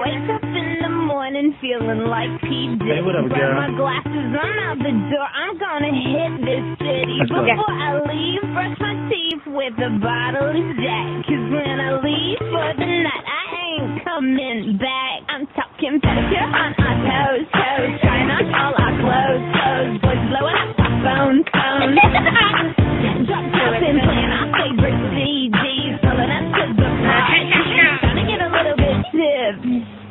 Wake up in the morning feeling like P. Diddy. Hey, what up, girl? my glasses, I'm out the door. I'm gonna hit this city. Before go. I leave, brush my teeth with a bottle of Jack. Cause when I leave for the night, I ain't coming back. I'm talking pedicure on our toes, toes. Trying on all our clothes, clothes. Boys blowing up our phones.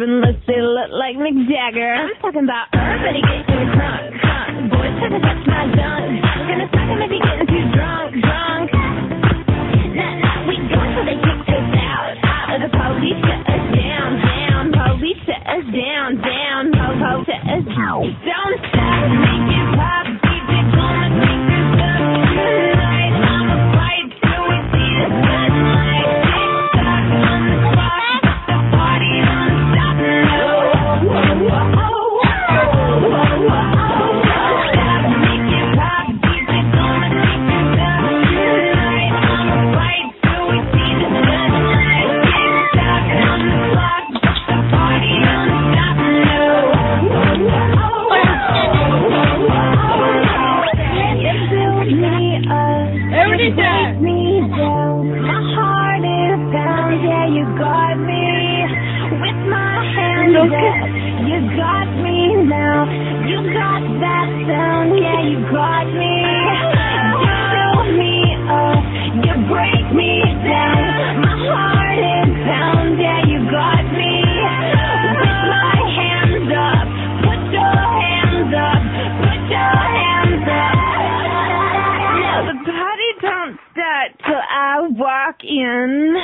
urban looks, they look like Mick Jagger. I'm talking about urban, he gets you drunk. you got me now. You got that sound, yeah, you got me. You fill me up, you break me down. My heart is bound, yeah, you got me. With my hands up, put your hands up, put your hands up. Now the party don't start till I walk in.